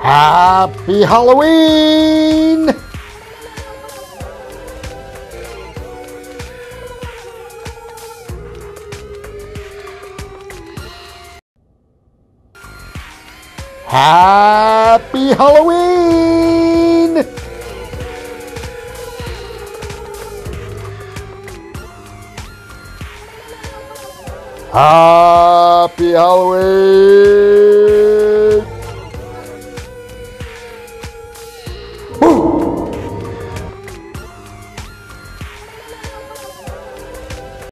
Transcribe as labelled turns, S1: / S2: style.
S1: Happy Halloween! Happy Halloween! Happy Halloween!